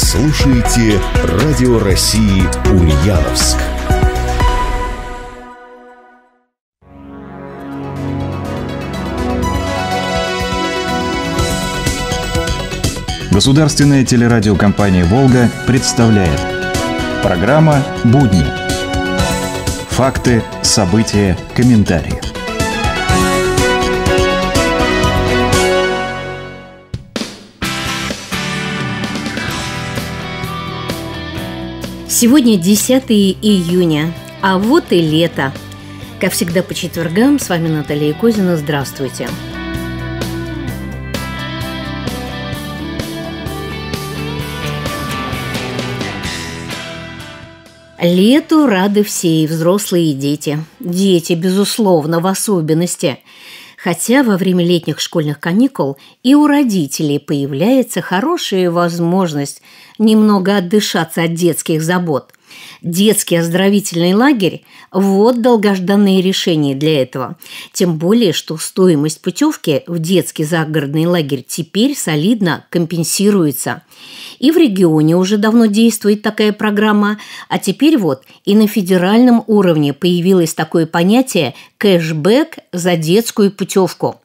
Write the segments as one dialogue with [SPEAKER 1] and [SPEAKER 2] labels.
[SPEAKER 1] слушаете Радио России Ульяновск.
[SPEAKER 2] Государственная телерадиокомпания «Волга» представляет Программа «Будни». Факты, события, комментарии.
[SPEAKER 3] Сегодня 10 июня, а вот и лето. Как всегда по четвергам, с вами Наталья Козина. Здравствуйте. Лету рады все, и взрослые, и дети. Дети, безусловно, в особенности. Хотя во время летних школьных каникул и у родителей появляется хорошая возможность немного отдышаться от детских забот. Детский оздоровительный лагерь – вот долгожданное решение для этого. Тем более, что стоимость путевки в детский загородный лагерь теперь солидно компенсируется. И в регионе уже давно действует такая программа, а теперь вот и на федеральном уровне появилось такое понятие «кэшбэк за детскую путевку».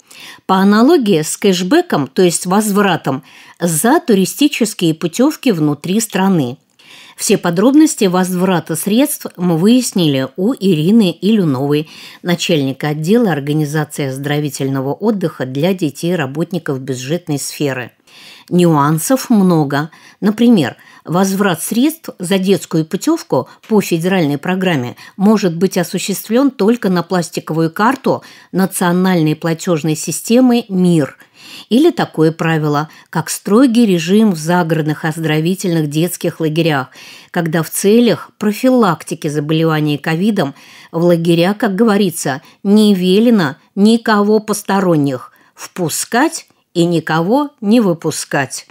[SPEAKER 3] По аналогии с кэшбэком, то есть возвратом, за туристические путевки внутри страны. Все подробности возврата средств мы выяснили у Ирины Илюновой, начальника отдела организации оздоровительного отдыха для детей работников бюджетной сферы. Нюансов много. Например, возврат средств за детскую путевку по федеральной программе может быть осуществлен только на пластиковую карту национальной платежной системы «МИР», или такое правило, как строгий режим в загородных оздоровительных детских лагерях, когда в целях профилактики заболевания ковидом в лагеря, как говорится, не велено никого посторонних впускать и никого не выпускать.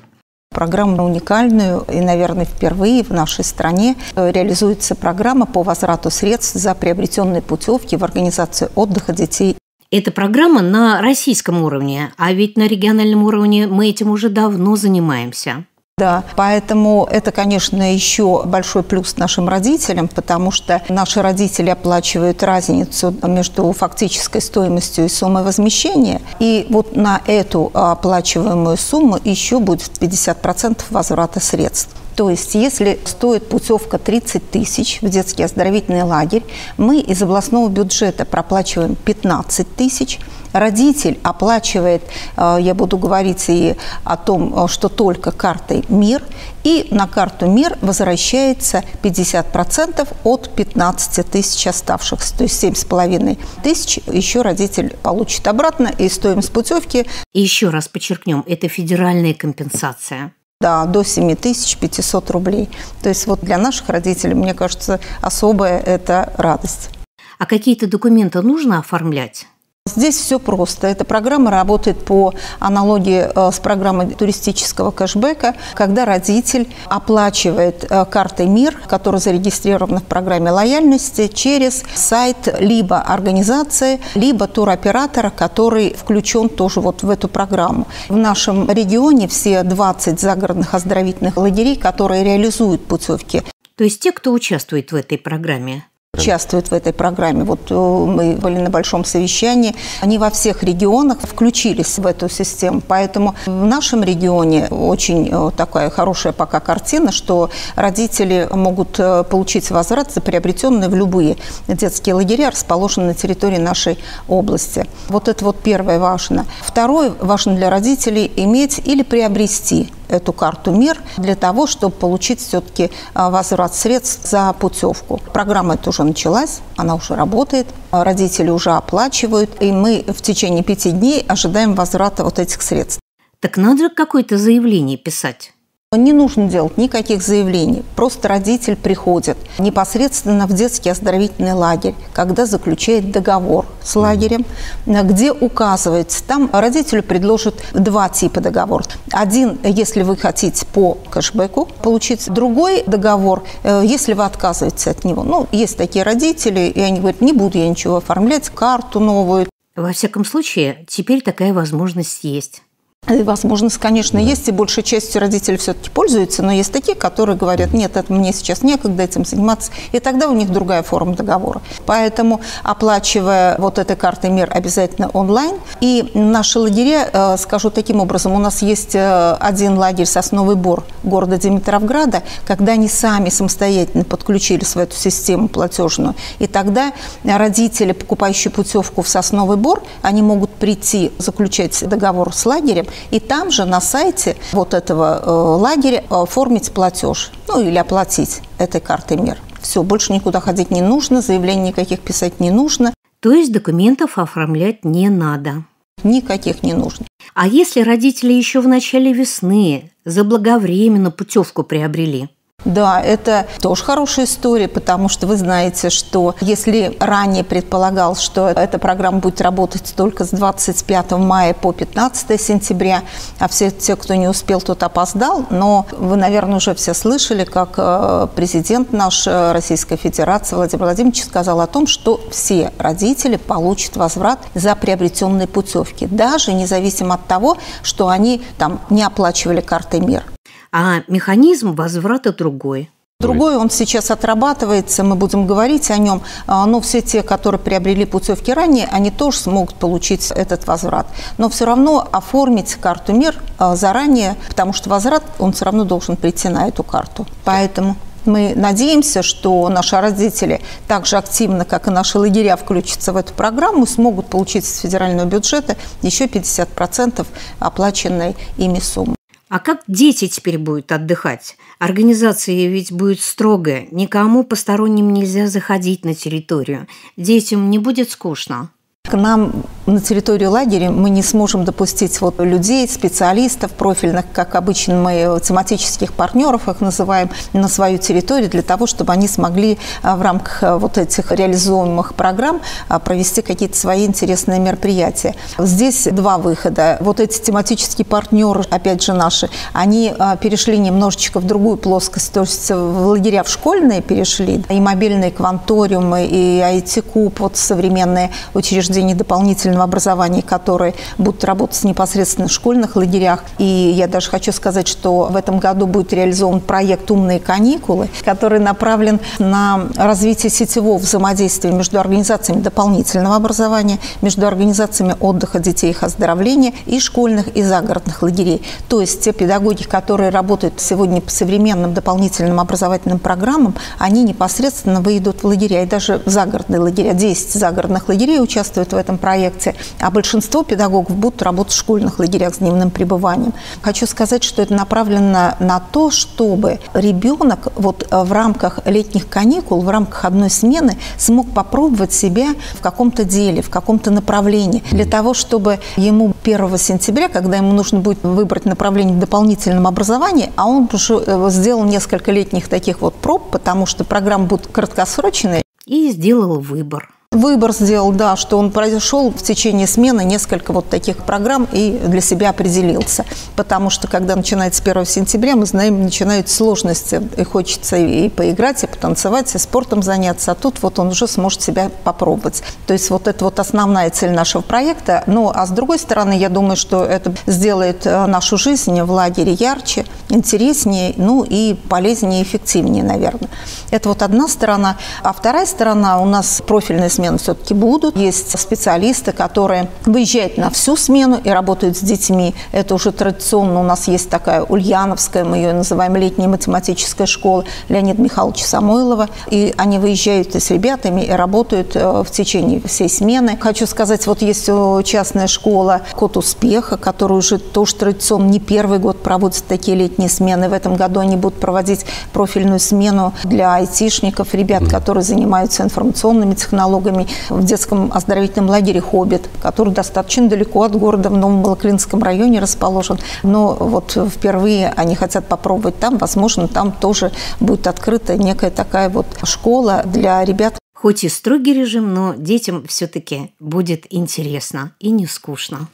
[SPEAKER 4] Программа уникальную и, наверное, впервые в нашей стране реализуется программа по возврату средств за приобретенные путевки в организацию отдыха детей
[SPEAKER 3] эта программа на российском уровне, а ведь на региональном уровне мы этим уже давно занимаемся.
[SPEAKER 4] Да, поэтому это, конечно, еще большой плюс нашим родителям, потому что наши родители оплачивают разницу между фактической стоимостью и суммой возмещения. И вот на эту оплачиваемую сумму еще будет 50% возврата средств. То есть, если стоит путевка 30 тысяч в детский оздоровительный лагерь, мы из областного бюджета проплачиваем 15 тысяч, родитель оплачивает, э, я буду говорить и о том, э, что только картой МИР, и на карту МИР возвращается 50% от 15 тысяч оставшихся, то есть 7,5 тысяч еще родитель получит обратно, и стоимость путевки...
[SPEAKER 3] И еще раз подчеркнем, это федеральная компенсация.
[SPEAKER 4] Да, до 7500 рублей. То есть вот для наших родителей, мне кажется, особая это радость.
[SPEAKER 3] А какие-то документы нужно оформлять?
[SPEAKER 4] Здесь все просто. Эта программа работает по аналогии э, с программой туристического кэшбэка, когда родитель оплачивает э, картой МИР, которая зарегистрирована в программе лояльности, через сайт либо организации, либо туроператора, который включен тоже вот в эту программу. В нашем регионе все 20 загородных оздоровительных лагерей, которые реализуют путевки.
[SPEAKER 3] То есть те, кто участвует в этой программе,
[SPEAKER 4] участвуют в этой программе. Вот э, мы были на большом совещании. Они во всех регионах включились в эту систему. Поэтому в нашем регионе очень э, такая хорошая пока картина, что родители могут э, получить возврат за приобретенные в любые детские лагеря, расположенные на территории нашей области. Вот это вот первое важно. Второе важно для родителей иметь или приобрести эту карту МИР для того, чтобы получить все-таки а, возврат средств за путевку. Программа эта уже началась, она уже работает, родители уже оплачивают, и мы в течение пяти дней ожидаем возврата вот этих средств.
[SPEAKER 3] Так надо какое-то заявление писать.
[SPEAKER 4] Не нужно делать никаких заявлений. Просто родитель приходит непосредственно в детский оздоровительный лагерь, когда заключает договор с лагерем, где указывается, там родителю предложат два типа договор. Один, если вы хотите по кэшбэку получить, другой договор, э, если вы отказываетесь от него. Ну, есть такие родители, и они говорят, не буду я ничего оформлять, карту новую.
[SPEAKER 3] Во всяком случае, теперь такая возможность есть.
[SPEAKER 4] Возможность, конечно, да. есть, и большей частью родители все-таки пользуются, но есть такие, которые говорят, нет, это мне сейчас некогда этим заниматься, и тогда у них другая форма договора. Поэтому, оплачивая вот этой картой МИР обязательно онлайн, и наши лагеря, э, скажу таким образом, у нас есть э, один лагерь «Сосновый бор» города Димитровграда, когда они сами самостоятельно подключили свою эту систему платежную, и тогда родители, покупающие путевку в «Сосновый бор», они могут прийти, заключать договор с лагерем, и там же на сайте вот этого э, лагеря оформить платеж, ну или оплатить этой картой МИР. Все, больше никуда ходить не нужно, заявлений никаких писать не нужно.
[SPEAKER 3] То есть документов оформлять не надо?
[SPEAKER 4] Никаких не нужно.
[SPEAKER 3] А если родители еще в начале весны заблаговременно путевку приобрели?
[SPEAKER 4] Да, это тоже хорошая история, потому что вы знаете, что если ранее предполагал, что эта программа будет работать только с 25 мая по 15 сентября, а все те, кто не успел, тот опоздал, но вы, наверное, уже все слышали, как э, президент наш э, Российской Федерации Владимир Владимирович сказал о том, что все родители получат возврат за приобретенные путевки, даже независимо от того, что они там не оплачивали картой МИР
[SPEAKER 3] а механизм возврата другой.
[SPEAKER 4] Другой он сейчас отрабатывается, мы будем говорить о нем, а, но все те, которые приобрели путевки ранее, они тоже смогут получить этот возврат. Но все равно оформить карту МИР а, заранее, потому что возврат, он все равно должен прийти на эту карту. Поэтому мы надеемся, что наши родители так же активно, как и наши лагеря, включатся в эту программу, смогут получить из федерального бюджета еще 50% оплаченной ими суммы.
[SPEAKER 3] А как дети теперь будут отдыхать? Организация ведь будет строгая, никому посторонним нельзя заходить на территорию. Детям не будет скучно.
[SPEAKER 4] К нам на территорию лагеря мы не сможем допустить вот людей, специалистов профильных, как обычно мы тематических партнеров их называем, на свою территорию для того, чтобы они смогли а, в рамках а, вот этих реализуемых программ а, провести какие-то свои интересные мероприятия. Здесь два выхода. Вот эти тематические партнеры, опять же наши, они перешли немножечко в другую плоскость, то есть в лагеря в школьные перешли, и мобильные кванториумы, и IT-куб, вот современные учреждения учреждений дополнительного образования, которые будут работать непосредственно в школьных лагерях. И я даже хочу сказать, что в этом году будет реализован проект «Умные каникулы», который направлен на развитие сетевого взаимодействия между организациями дополнительного образования, между организациями отдыха детей их оздоровления и школьных и загородных лагерей. То есть те педагоги, которые работают сегодня по современным дополнительным образовательным программам, они непосредственно выйдут в лагеря, и даже в загородные лагеря. 10 загородных лагерей участвуют участвуют в этом проекте, а большинство педагогов будут работать в школьных лагерях с дневным пребыванием. Хочу сказать, что это направлено на то, чтобы ребенок вот э, в рамках летних каникул, в рамках одной смены смог попробовать себя в каком-то деле, в каком-то направлении, для того, чтобы ему 1 сентября, когда ему нужно будет выбрать направление в дополнительном образовании, а он уже э, сделал несколько летних таких вот проб, потому что программа будет краткосрочная.
[SPEAKER 3] И сделал выбор
[SPEAKER 4] выбор сделал, да, что он произошел в течение смены несколько вот таких программ и для себя определился. Потому что, когда начинается 1 сентября, мы знаем, начинаются сложности. И хочется и поиграть, и потанцевать, и спортом заняться. А тут вот он уже сможет себя попробовать. То есть вот это вот основная цель нашего проекта. Ну, а с другой стороны, я думаю, что это сделает э, нашу жизнь в лагере ярче, интереснее, ну и полезнее, эффективнее, наверное. Это вот одна сторона. А вторая сторона у нас профильная смена смены все-таки будут. Есть специалисты, которые выезжают на всю смену и работают с детьми. Это уже традиционно у нас есть такая Ульяновская, мы ее называем летняя математическая школа Леонида Михайловича Самойлова. И они выезжают с ребятами и работают э, в течение всей смены. Хочу сказать, вот есть частная школа «Код успеха», которая уже тоже традиционно не первый год проводит такие летние смены. В этом году они будут проводить профильную смену для айтишников, ребят, которые занимаются информационными технологиями, программе в детском оздоровительном лагере «Хоббит», который достаточно далеко от города, в Новом Балаклинском районе расположен. Но вот впервые они хотят попробовать там. Возможно, там тоже будет открыта некая такая вот школа для ребят.
[SPEAKER 3] Хоть и строгий режим, но детям все-таки будет интересно и не скучно.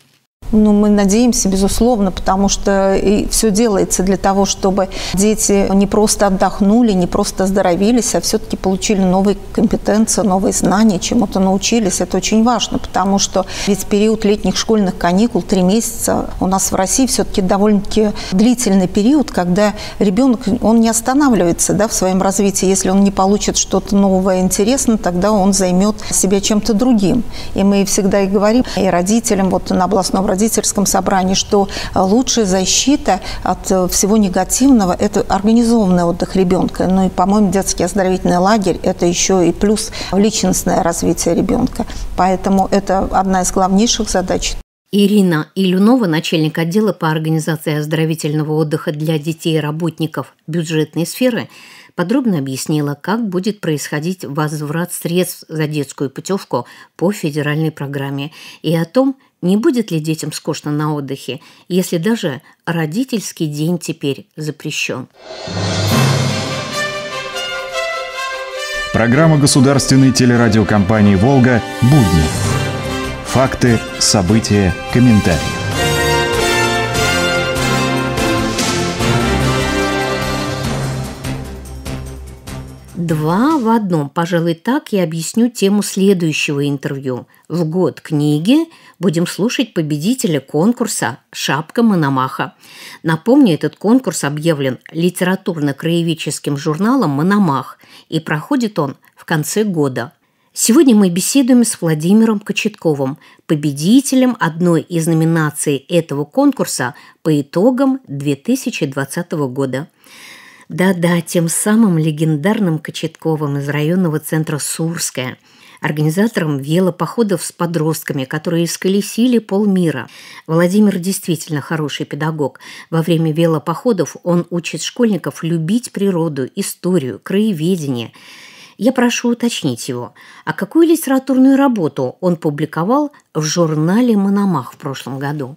[SPEAKER 4] Ну, мы надеемся, безусловно, потому что и все делается для того, чтобы дети не просто отдохнули, не просто оздоровились, а все-таки получили новые компетенции, новые знания, чему-то научились. Это очень важно, потому что ведь период летних школьных каникул, три месяца, у нас в России все-таки довольно-таки длительный период, когда ребенок, он не останавливается да, в своем развитии. Если он не получит что-то новое, интересное, тогда он займет себя чем-то другим. И мы всегда и говорим и родителям, вот на областном родительском собрании, что лучшая защита от э, всего негативного – это организованный отдых ребенка. Ну и, по-моему, детский оздоровительный лагерь – это еще и плюс личностное развитие ребенка. Поэтому это одна из главнейших задач.
[SPEAKER 3] Ирина Илюнова, начальник отдела по организации оздоровительного отдыха для детей и работников бюджетной сферы, подробно объяснила, как будет происходить возврат средств за детскую путевку по федеральной программе и о том, не будет ли детям скучно на отдыхе, если даже родительский день теперь запрещен.
[SPEAKER 2] Программа государственной телерадиокомпании «Волга» «Будни». Факты, события, комментарии.
[SPEAKER 3] Два в одном. Пожалуй, так я объясню тему следующего интервью. В год книги будем слушать победителя конкурса «Шапка Мономаха». Напомню, этот конкурс объявлен литературно-краеведческим журналом «Мономах», и проходит он в конце года. Сегодня мы беседуем с Владимиром Кочетковым, победителем одной из номинаций этого конкурса по итогам 2020 года – да-да, тем самым легендарным Кочетковым из районного центра Сурская, организатором велопоходов с подростками, которые исколесили полмира. Владимир действительно хороший педагог. Во время велопоходов он учит школьников любить природу, историю, краеведение. Я прошу уточнить его, а какую литературную работу он публиковал в журнале «Мономах» в прошлом году?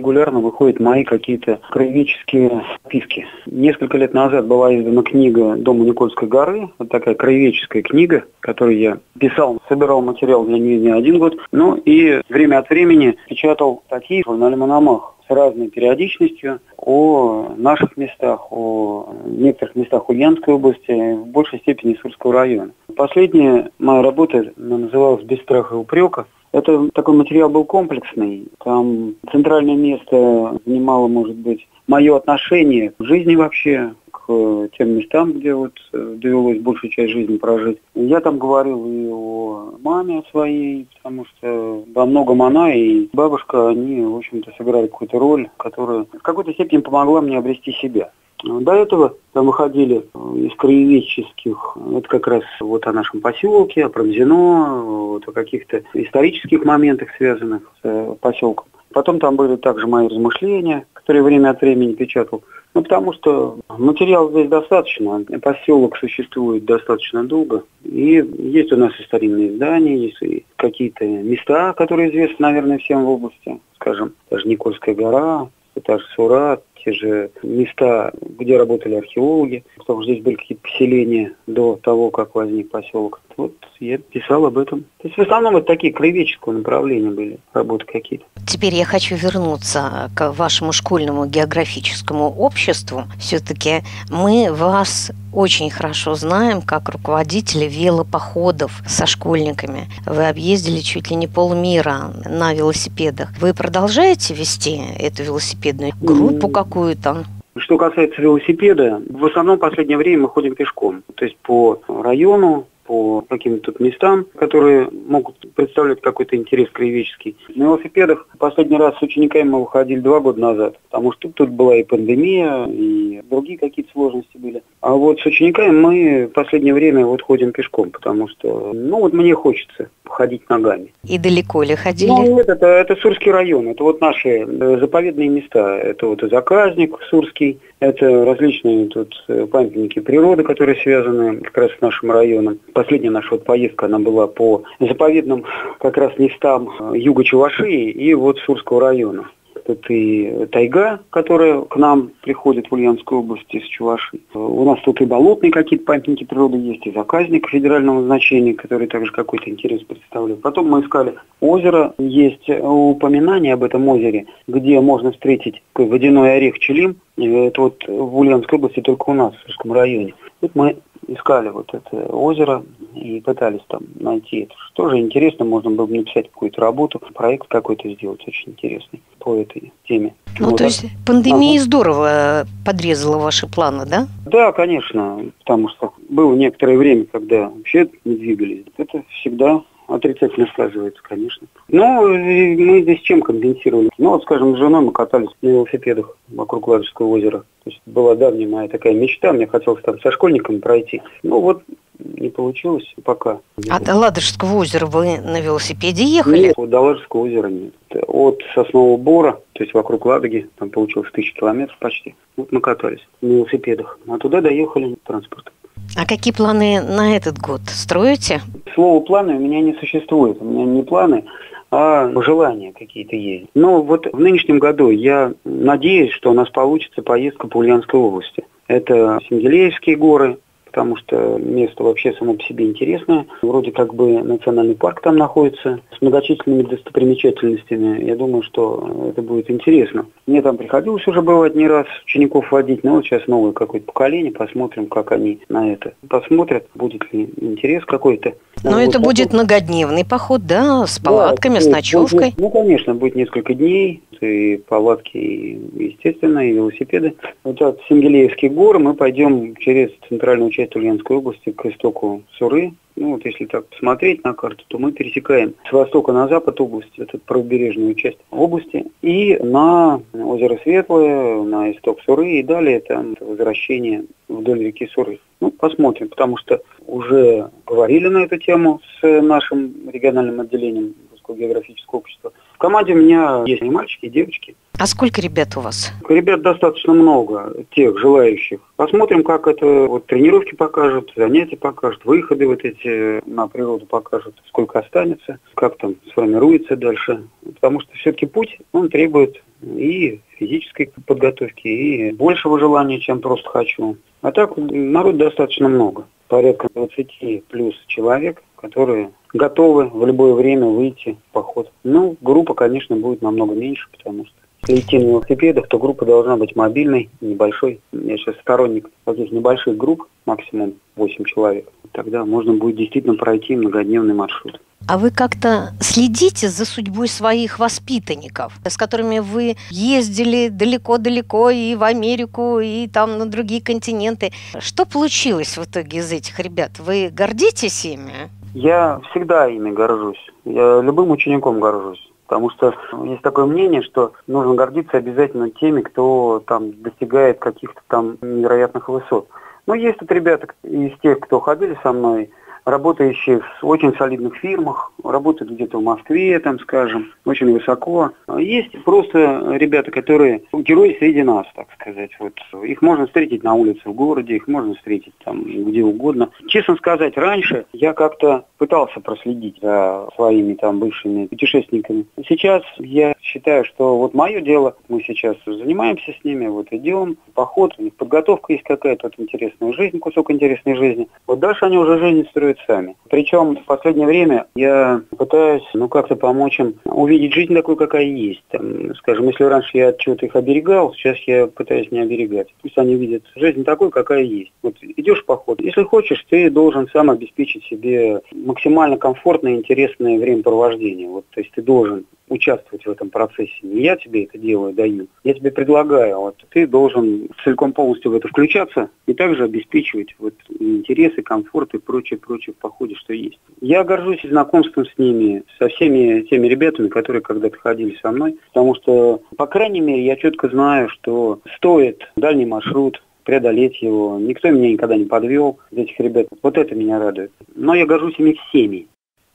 [SPEAKER 5] Регулярно выходят мои какие-то краеведческие списки. Несколько лет назад была издана книга «Дом Никольской горы». Вот такая краеведческая книга, которую я писал, собирал материал для нее не один год. Ну и время от времени печатал в журнале «Мономах» разной периодичностью о наших местах, о некоторых местах Ульяновской области, в большей степени Сурского района. Последняя моя работа называлась «Без страха и упрека». Это такой материал был комплексный. Там центральное место занимало, может быть, мое отношение к жизни вообще, к тем местам, где вот э, довелось большую часть жизни прожить. Я там говорил и о маме своей, потому что во многом она и бабушка, они, в общем-то, сыграли какую-то роль, которая в какой-то степени помогла мне обрести себя. До этого там выходили из краеведческих, это как раз вот о нашем поселке, о Промзино, вот о каких-то исторических моментах, связанных с э, поселком. Потом там были также мои размышления, которые время от времени печатал. Ну, потому что материал здесь достаточно, поселок существует достаточно долго. И есть у нас и старинные здания, есть и какие-то места, которые известны, наверное, всем в области. Скажем, даже Никольская гора, этаж Сурат, те же места, где работали археологи, потому что здесь были какие-то поселения до того, как возник поселок. Вот я писал об этом. То есть в основном это такие краеведческого направления были работы какие-то.
[SPEAKER 3] Теперь я хочу вернуться к вашему школьному географическому обществу. Все-таки мы вас очень хорошо знаем как руководители велопоходов со школьниками. Вы объездили чуть ли не полмира на велосипедах. Вы продолжаете вести эту велосипедную группу какую-то?
[SPEAKER 5] Что касается велосипеда, в основном в последнее время мы ходим пешком. То есть по району, по каким-то местам, которые могут представлять какой-то интерес краеведческий. На велосипедах последний раз с учениками мы выходили два года назад, потому что тут была и пандемия, и другие какие-то сложности были. А вот с учениками мы в последнее время вот ходим пешком, потому что, ну вот мне хочется ходить ногами.
[SPEAKER 3] И далеко ли ходили?
[SPEAKER 5] Ну, нет, это, это Сурский район, это вот наши э, заповедные места. Это вот и заказник Сурский, это различные тут э, памятники природы, которые связаны как раз с нашим районом. Последняя наша вот поездка, она была по заповедным как раз местам э, юга Чувашии и вот Сурского района. Это и тайга, которая к нам приходит в Ульяновскую область из Чуваши. У нас тут и болотные какие-то памятники природы есть, и заказник федерального значения, который также какой-то интерес представляет. Потом мы искали озеро, есть упоминание об этом озере, где можно встретить водяной орех Челим. Это вот в Ульяновской области только у нас, в Сушском районе. Вот мы искали вот это озеро и пытались там найти это. Что же интересно, можно было бы написать какую-то работу, проект какой-то сделать очень интересный по этой теме.
[SPEAKER 3] Ну, вот. то есть пандемия ага. здорово подрезала ваши планы, да?
[SPEAKER 5] Да, конечно, потому что было некоторое время, когда вообще не двигались. Это всегда отрицательно сказывается, конечно. Но мы здесь чем компенсировали? Ну, вот, скажем, с женой мы катались на велосипедах вокруг Ладожского озера. То есть была давняя моя такая мечта, мне хотелось там со школьниками пройти. Ну, вот не получилось пока.
[SPEAKER 3] А до Ладожского озера вы на велосипеде ехали?
[SPEAKER 5] Нет, до Ладожского озера нет. От Соснового Бора, то есть вокруг Ладоги, там получилось тысяча километров почти. Вот мы катались на велосипедах. А туда доехали транспортом.
[SPEAKER 3] А какие планы на этот год строите?
[SPEAKER 5] Слово «планы» у меня не существует. У меня не планы, а желания какие-то есть. Но вот в нынешнем году я надеюсь, что у нас получится поездка по Ульяновской области. Это Сингелеевские горы, потому что место вообще само по себе интересное. Вроде как бы национальный парк там находится с многочисленными достопримечательностями. Я думаю, что это будет интересно. Мне там приходилось уже бывать не раз учеников водить, но вот сейчас новое какое-то поколение, посмотрим, как они на это посмотрят, будет ли интерес какой-то.
[SPEAKER 3] Но вот, это вот, будет многодневный поход, да, с палатками, да, с ночевкой?
[SPEAKER 5] Будет, ну, конечно, будет несколько дней, и палатки, и, естественно, и велосипеды. Вот от Сингелеевские горы мы пойдем через центральную часть Ульяновской области к истоку Суры. Ну вот если так посмотреть на карту, то мы пересекаем с востока на запад области, это правобережную часть области, и на озеро Светлое, на исток Суры, и далее там возвращение вдоль реки Суры. Ну, посмотрим, потому что уже говорили на эту тему с нашим региональным отделением Русского географического общества. В команде у меня есть и мальчики, и девочки.
[SPEAKER 3] А сколько ребят у вас?
[SPEAKER 5] Ребят достаточно много, тех желающих. Посмотрим, как это вот тренировки покажут, занятия покажут, выходы вот эти на природу покажут, сколько останется, как там сформируется дальше. Потому что все-таки путь, он требует и физической подготовки, и большего желания, чем просто хочу. А так народ достаточно много. Порядка 20 плюс человек, которые готовы в любое время выйти в поход. Ну, группа, конечно, будет намного меньше, потому что если идти на велосипедах, то группа должна быть мобильной, небольшой. Я сейчас сторонник таких небольших групп, максимум 8 человек. Тогда можно будет действительно пройти многодневный маршрут.
[SPEAKER 3] А вы как-то следите за судьбой своих воспитанников, с которыми вы ездили далеко-далеко и в Америку, и там на другие континенты. Что получилось в итоге из этих ребят? Вы гордитесь ими?
[SPEAKER 5] Я всегда ими горжусь. Я любым учеником горжусь. Потому что есть такое мнение, что нужно гордиться обязательно теми, кто там достигает каких-то там невероятных высот. Но есть тут ребята из тех, кто ходили со мной, работающие в очень солидных фирмах, работают где-то в Москве, там, скажем, очень высоко. Есть просто ребята, которые герои среди нас, так сказать. Вот. Их можно встретить на улице в городе, их можно встретить там где угодно. Честно сказать, раньше я как-то пытался проследить за своими там бывшими путешественниками. Сейчас я считаю, что вот мое дело, мы сейчас занимаемся с ними, вот идем, поход, у них подготовка есть какая-то, вот интересная жизнь, кусок интересной жизни. Вот дальше они уже жизнь строят сами. Причем в последнее время я пытаюсь, ну, как-то помочь им увидеть жизнь такой, какая есть. Там, скажем, если раньше я от чего-то их оберегал, сейчас я пытаюсь не оберегать. Пусть они видят жизнь такой, какая есть. Вот идешь в поход. Если хочешь, ты должен сам обеспечить себе максимально комфортное и интересное времяпровождение. Вот, то есть ты должен участвовать в этом процессе. Не я тебе это делаю, даю. Я тебе предлагаю. Вот ты должен целиком полностью в это включаться и также обеспечивать вот интересы, комфорт и прочее, прочее в походе, что есть. Я горжусь знакомством с ними, со всеми теми ребятами, которые когда-то ходили со мной, потому что, по крайней мере, я четко знаю, что стоит дальний маршрут, преодолеть его. Никто меня никогда не подвел, этих ребят. Вот это меня радует. Но я горжусь ими всеми.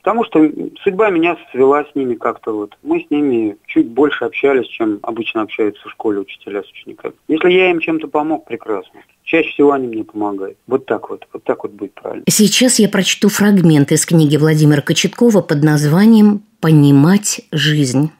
[SPEAKER 5] Потому что судьба меня свела с ними как-то вот. Мы с ними чуть больше общались, чем обычно общаются в школе учителя с учениками. Если я им чем-то помог, прекрасно. Чаще всего они мне помогают. Вот так вот. Вот так вот будет правильно.
[SPEAKER 3] Сейчас я прочту фрагмент из книги Владимира Кочеткова под названием «Понимать жизнь».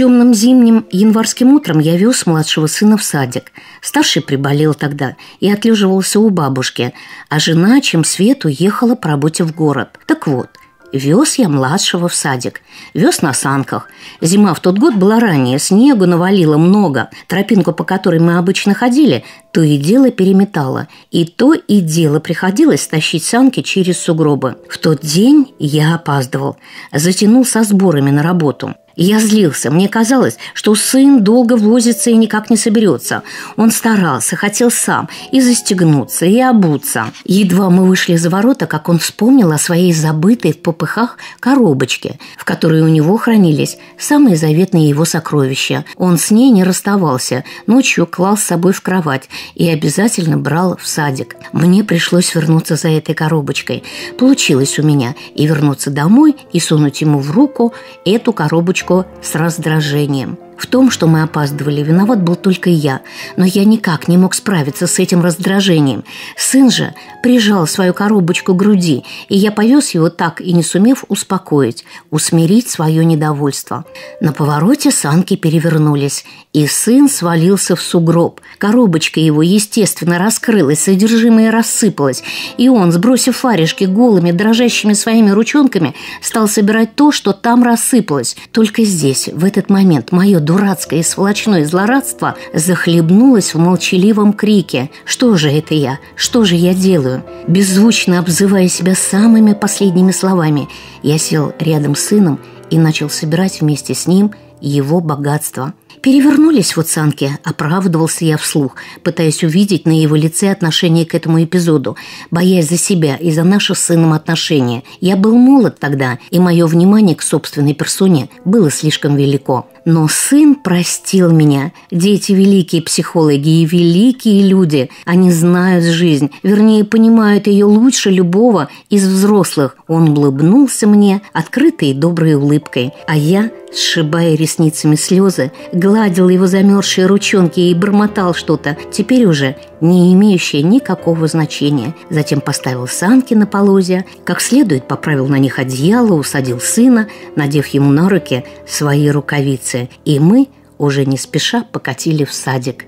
[SPEAKER 3] Темным зимним январским утром я вез младшего сына в садик. Старший приболел тогда и отлеживался у бабушки, а жена, чем свет, уехала по работе в город. Так вот, Вез я младшего в садик. Вез на санках. Зима в тот год была ранее, снегу навалило много. Тропинку, по которой мы обычно ходили, то и дело переметало. И то и дело приходилось тащить санки через сугробы. В тот день я опаздывал. Затянул со сборами на работу. Я злился. Мне казалось, что сын долго возится и никак не соберется. Он старался, хотел сам и застегнуться, и обуться. Едва мы вышли за ворота, как он вспомнил о своей забытой в попыхах коробочке, в которой у него хранились самые заветные его сокровища. Он с ней не расставался, ночью клал с собой в кровать и обязательно брал в садик. Мне пришлось вернуться за этой коробочкой. Получилось у меня и вернуться домой, и сунуть ему в руку эту коробочку с раздражением – в том, что мы опаздывали, виноват был только я, но я никак не мог справиться с этим раздражением. Сын же прижал свою коробочку к груди, и я повез его так и не сумев успокоить, усмирить свое недовольство. На повороте санки перевернулись, и сын свалился в сугроб. Коробочка его, естественно, раскрылась, содержимое рассыпалось, и он, сбросив варежки голыми, дрожащими своими ручонками, стал собирать то, что там рассыпалось. Только здесь, в этот момент, мое дурацкое и сволочное злорадство захлебнулось в молчаливом крике. «Что же это я? Что же я делаю?» Беззвучно обзывая себя самыми последними словами, я сел рядом с сыном и начал собирать вместе с ним его богатство – Перевернулись вот санки, оправдывался я вслух, пытаясь увидеть на его лице отношение к этому эпизоду, боясь за себя и за наши с сыном отношения. Я был молод тогда, и мое внимание к собственной персоне было слишком велико. Но сын простил меня. Дети – великие психологи и великие люди. Они знают жизнь, вернее, понимают ее лучше любого из взрослых. Он улыбнулся мне открытой и доброй улыбкой, а я, сшибая ресницами слезы, гладил его замерзшие ручонки и бормотал что-то, теперь уже не имеющее никакого значения. Затем поставил санки на полозья, как следует поправил на них одеяло, усадил сына, надев ему на руки свои рукавицы, и мы, уже не спеша, покатили в садик.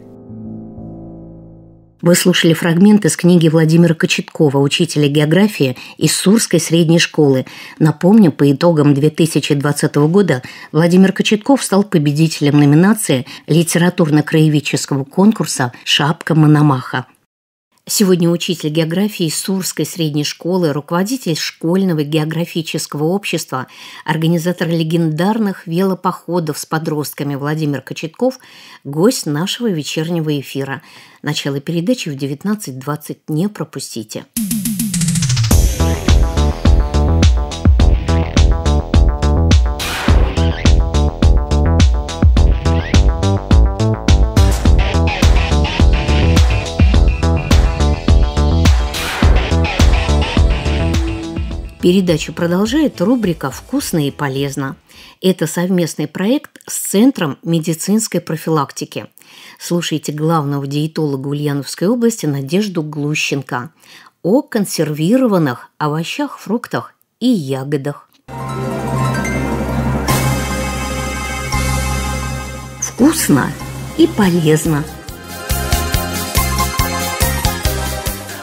[SPEAKER 3] Вы слушали фрагмент из книги Владимира Кочеткова, учителя географии из Сурской средней школы. Напомню, по итогам 2020 года Владимир Кочетков стал победителем номинации литературно-краеведческого конкурса «Шапка Мономаха». Сегодня учитель географии Сурской средней школы, руководитель школьного географического общества, организатор легендарных велопоходов с подростками Владимир Кочетков – гость нашего вечернего эфира. Начало передачи в 19.20 не пропустите. Передачу продолжает рубрика «Вкусно и полезно». Это совместный проект с Центром медицинской профилактики. Слушайте главного диетолога Ульяновской области Надежду Глущенко о консервированных овощах, фруктах и ягодах. Вкусно и полезно.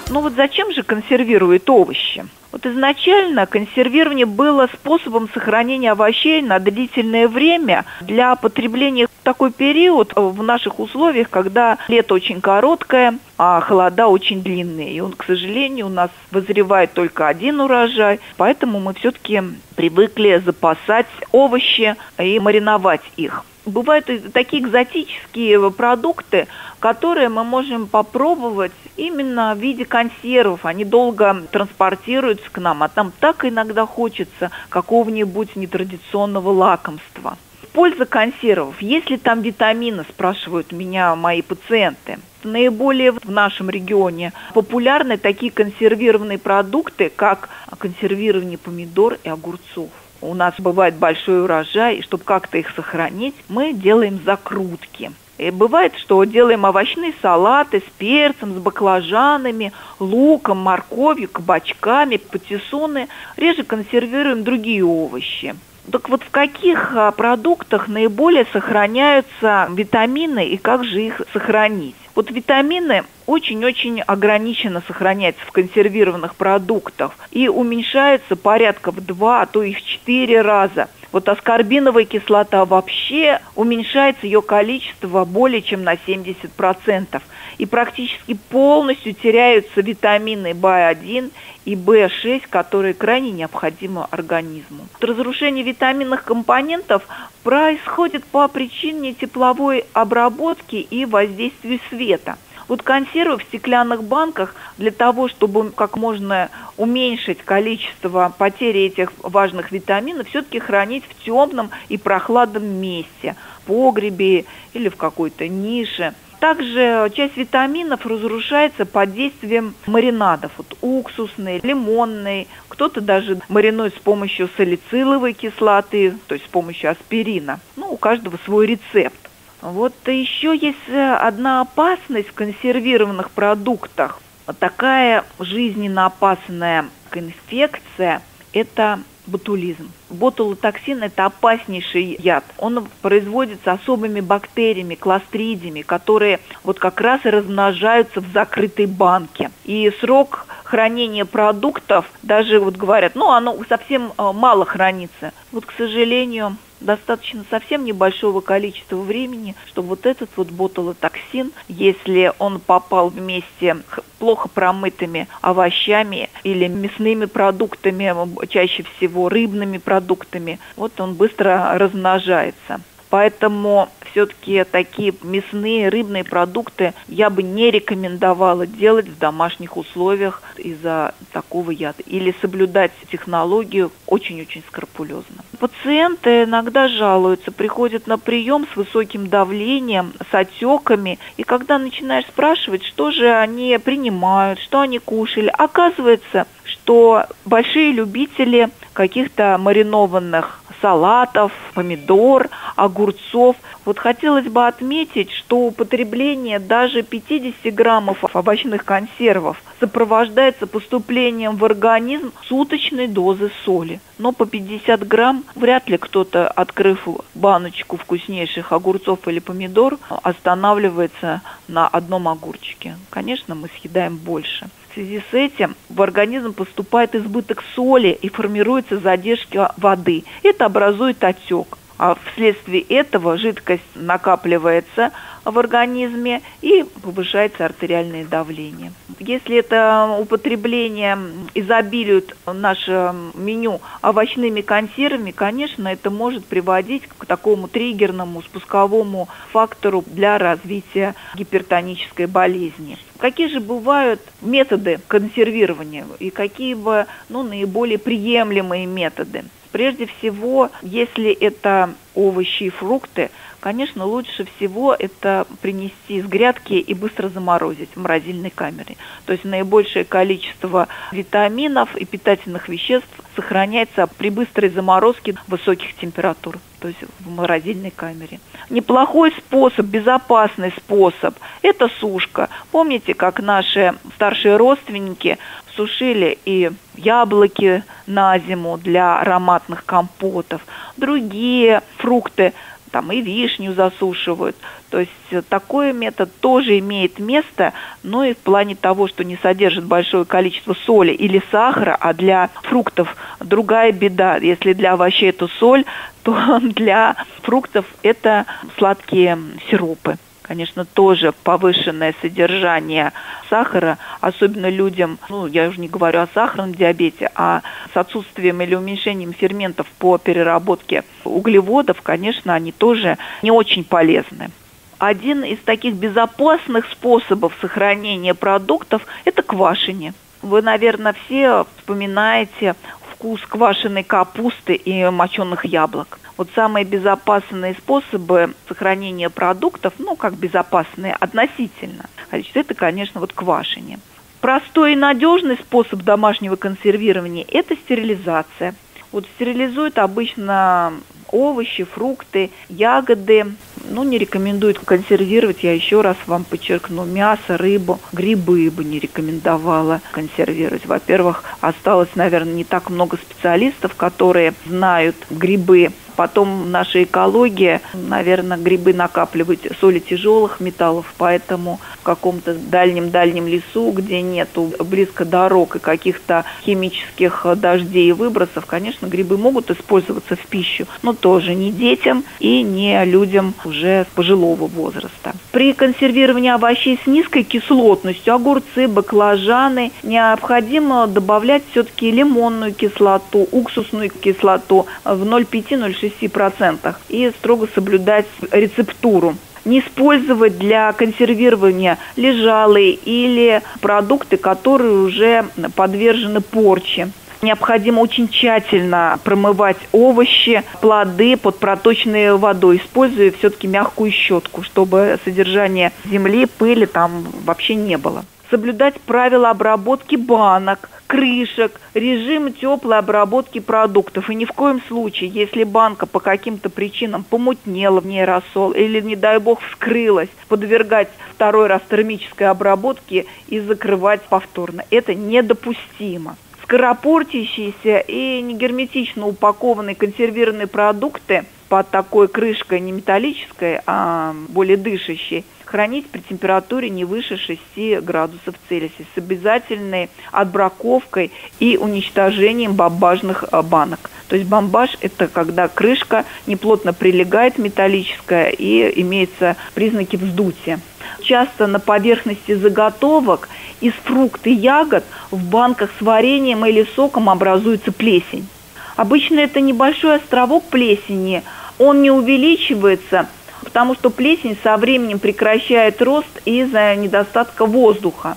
[SPEAKER 6] Ну вот зачем же консервируют овощи? Вот изначально консервирование было способом сохранения овощей на длительное время для потребления в такой период в наших условиях, когда лето очень короткое, а холода очень длинные. И он, к сожалению, у нас вызревает только один урожай, поэтому мы все-таки привыкли запасать овощи и мариновать их. Бывают такие экзотические продукты, которые мы можем попробовать именно в виде консервов. Они долго транспортируются к нам, а там так иногда хочется какого-нибудь нетрадиционного лакомства. Польза консервов. Есть ли там витамины, спрашивают меня мои пациенты. Наиболее в нашем регионе популярны такие консервированные продукты, как консервирование помидор и огурцов у нас бывает большой урожай, и чтобы как-то их сохранить, мы делаем закрутки. И бывает, что делаем овощные салаты с перцем, с баклажанами, луком, морковью, кабачками, патиссоны. Реже консервируем другие овощи. Так вот в каких а, продуктах наиболее сохраняются витамины и как же их сохранить? Вот витамины очень-очень ограниченно сохраняются в консервированных продуктах и уменьшаются порядка в два, а то и в четыре раза. Вот аскорбиновая кислота вообще уменьшается ее количество более чем на 70%. И практически полностью теряются витамины В1 и В6, которые крайне необходимы организму. Разрушение витаминных компонентов происходит по причине тепловой обработки и воздействия света – вот консервы в стеклянных банках для того, чтобы как можно уменьшить количество потери этих важных витаминов, все-таки хранить в темном и прохладном месте, погребе или в какой-то нише. Также часть витаминов разрушается под действием маринадов. Вот уксусный, лимонный, кто-то даже маринует с помощью салициловой кислоты, то есть с помощью аспирина. Ну, у каждого свой рецепт. Вот еще есть э, одна опасность в консервированных продуктах. Такая жизненно опасная инфекция – это ботулизм. Ботулотоксин – это опаснейший яд. Он производится особыми бактериями, кластридиями, которые вот как раз и размножаются в закрытой банке. И срок хранения продуктов, даже вот говорят, ну оно совсем э, мало хранится. Вот, к сожалению, достаточно совсем небольшого количества времени, чтобы вот этот вот ботулотоксин, если он попал вместе плохо промытыми овощами или мясными продуктами, чаще всего рыбными продуктами, вот он быстро размножается. Поэтому все-таки такие мясные, рыбные продукты я бы не рекомендовала делать в домашних условиях из-за такого яда. Или соблюдать технологию очень-очень скрупулезно. Пациенты иногда жалуются, приходят на прием с высоким давлением, с отеками. И когда начинаешь спрашивать, что же они принимают, что они кушали, оказывается, что большие любители каких-то маринованных салатов, помидор, огурцов. Вот хотелось бы отметить, что употребление даже 50 граммов овощных консервов сопровождается поступлением в организм суточной дозы соли. Но по 50 грамм вряд ли кто-то, открыв баночку вкуснейших огурцов или помидор, останавливается на одном огурчике. Конечно, мы съедаем больше. В связи с этим в организм поступает избыток соли и формируется задержка воды. Это образует отек. А вследствие этого жидкость накапливается в организме и повышается артериальное давление. Если это употребление изобилует наше меню овощными консервами, конечно, это может приводить к такому триггерному спусковому фактору для развития гипертонической болезни. Какие же бывают методы консервирования и какие бы ну, наиболее приемлемые методы? Прежде всего, если это овощи и фрукты, конечно, лучше всего это принести из грядки и быстро заморозить в морозильной камере. То есть наибольшее количество витаминов и питательных веществ сохраняется при быстрой заморозке высоких температур, то есть в морозильной камере. Неплохой способ, безопасный способ – это сушка. Помните, как наши старшие родственники сушили и яблоки на зиму для ароматных компотов, другие фрукты, там и вишню засушивают. То есть э, такой метод тоже имеет место, но и в плане того, что не содержит большое количество соли или сахара, а для фруктов другая беда. Если для овощей это соль, то для фруктов это сладкие сиропы конечно, тоже повышенное содержание сахара, особенно людям, ну, я уже не говорю о сахарном диабете, а с отсутствием или уменьшением ферментов по переработке углеводов, конечно, они тоже не очень полезны. Один из таких безопасных способов сохранения продуктов – это квашение. Вы, наверное, все вспоминаете вкус квашеной капусты и моченых яблок. Вот самые безопасные способы сохранения продуктов, ну, как безопасные относительно, значит, это, конечно, вот квашение. Простой и надежный способ домашнего консервирования – это стерилизация. Вот стерилизуют обычно овощи, фрукты, ягоды, Ну, не рекомендуют консервировать, я еще раз вам подчеркну, мясо, рыбу, грибы бы не рекомендовала консервировать. Во-первых, осталось, наверное, не так много специалистов, которые знают грибы Потом наша экология, наверное, грибы накапливают соли тяжелых металлов, поэтому каком-то дальнем-дальнем лесу, где нету близко дорог и каких-то химических дождей и выбросов, конечно, грибы могут использоваться в пищу, но тоже не детям и не людям уже пожилого возраста. При консервировании овощей с низкой кислотностью, огурцы, баклажаны, необходимо добавлять все-таки лимонную кислоту, уксусную кислоту в 0,5-0,6 6% и строго соблюдать рецептуру не использовать для консервирования лежалые или продукты, которые уже подвержены порче. Необходимо очень тщательно промывать овощи, плоды под проточной водой, используя все-таки мягкую щетку, чтобы содержание земли, пыли там вообще не было соблюдать правила обработки банок, крышек, режим теплой обработки продуктов. И ни в коем случае, если банка по каким-то причинам помутнела в ней рассол или, не дай бог, вскрылась, подвергать второй раз термической обработке и закрывать повторно. Это недопустимо скоропортящиеся и негерметично упакованные консервированные продукты под такой крышкой не металлической, а более дышащей – хранить при температуре не выше 6 градусов Цельсия с обязательной отбраковкой и уничтожением бомбажных э, банок. То есть бомбаж – это когда крышка неплотно прилегает металлическая и имеются признаки вздутия. Часто на поверхности заготовок из фруктов и ягод в банках с вареньем или соком образуется плесень. Обычно это небольшой островок плесени, он не увеличивается – потому что плесень со временем прекращает рост из-за недостатка воздуха.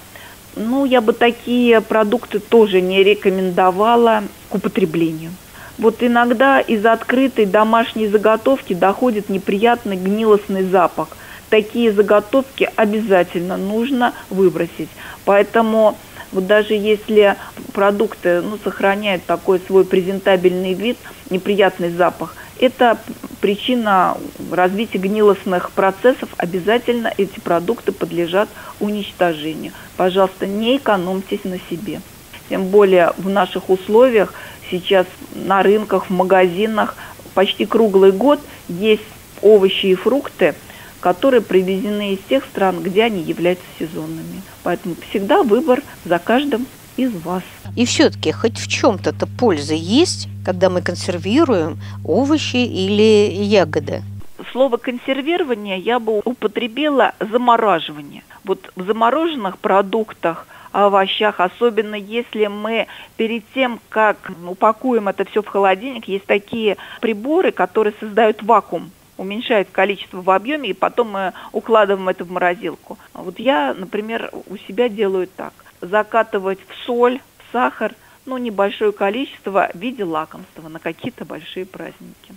[SPEAKER 6] Ну, я бы такие продукты тоже не рекомендовала к употреблению. Вот иногда из открытой домашней заготовки доходит неприятный гнилостный запах. Такие заготовки обязательно нужно выбросить. Поэтому вот даже если продукты ну, сохраняют такой свой презентабельный вид, неприятный запах, это причина развития гнилостных процессов, обязательно эти продукты подлежат уничтожению. Пожалуйста, не экономьтесь на себе. Тем более в наших условиях сейчас на рынках, в магазинах почти круглый год есть овощи и фрукты, которые привезены из тех стран, где они являются сезонными. Поэтому всегда выбор за каждым из вас.
[SPEAKER 3] И все-таки хоть в чем-то-то польза есть, когда мы консервируем овощи или ягоды?
[SPEAKER 6] Слово консервирование я бы употребила замораживание. Вот в замороженных продуктах овощах, особенно если мы перед тем, как упакуем это все в холодильник, есть такие приборы, которые создают вакуум уменьшает количество в объеме, и потом мы укладываем это в морозилку. Вот я, например, у себя делаю так закатывать в соль, в сахар, ну, небольшое количество в виде лакомства на какие-то большие праздники.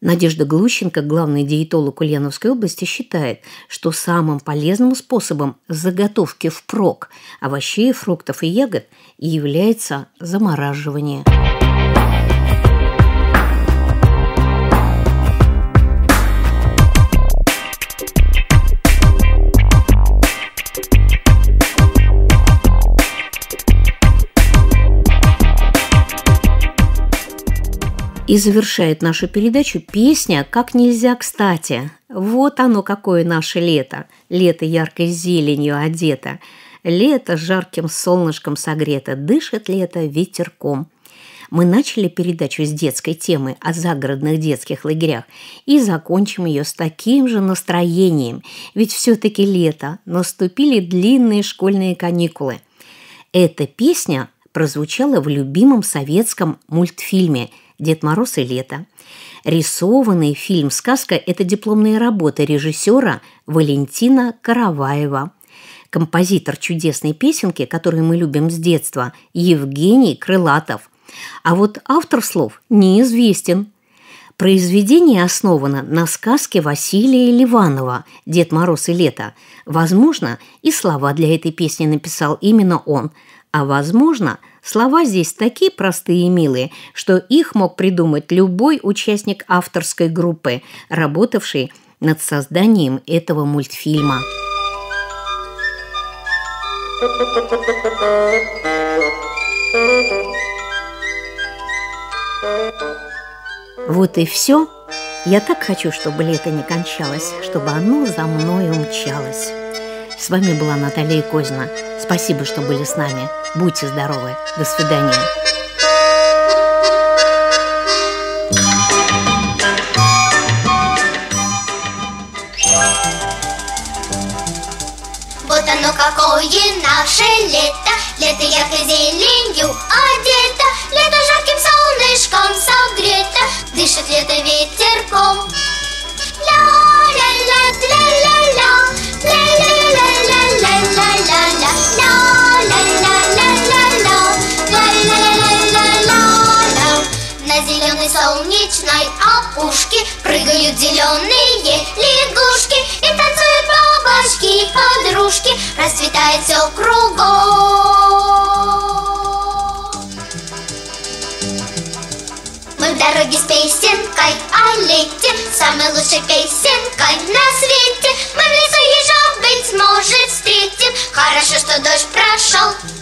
[SPEAKER 3] Надежда Глущенко, главный диетолог Ульяновской области, считает, что самым полезным способом заготовки впрок овощей, фруктов и ягод является замораживание. И завершает нашу передачу песня «Как нельзя кстати». Вот оно какое наше лето. Лето яркой зеленью одето. Лето жарким солнышком согрето. Дышит лето ветерком. Мы начали передачу с детской темы о загородных детских лагерях и закончим ее с таким же настроением, ведь все-таки лето, наступили длинные школьные каникулы. Эта песня прозвучала в любимом советском мультфильме – «Дед Мороз и лето». Рисованный фильм «Сказка» – это дипломная работа режиссера Валентина Караваева. Композитор чудесной песенки, которую мы любим с детства, Евгений Крылатов. А вот автор слов неизвестен. Произведение основано на сказке Василия Ливанова «Дед Мороз и лето». Возможно, и слова для этой песни написал именно он, а возможно – Слова здесь такие простые и милые, что их мог придумать любой участник авторской группы, работавший над созданием этого мультфильма. Вот и все. Я так хочу, чтобы лето не кончалось, чтобы оно за мной умчалось. С вами была Наталья Козина. Спасибо, что были с нами. Будьте здоровы. До свидания.
[SPEAKER 7] Вот оно какое наше лето Лето яркой зеленью одето Лето жарким солнышком согрето Дышит лето ветерком солнечной опушке Прыгают зеленые лягушки. И танцуют бабочки, подружки Расцветает все кругом. Мы в дороге с песенкой о лете Самой лучшей песенкой на свете. Мы в лесу ежа, быть может, встретим. Хорошо, что дождь прошел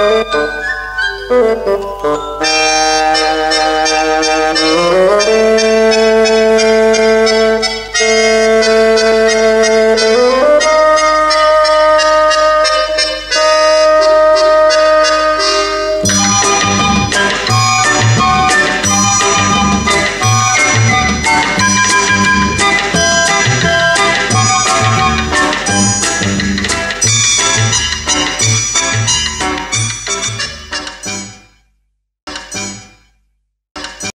[SPEAKER 8] Thank you.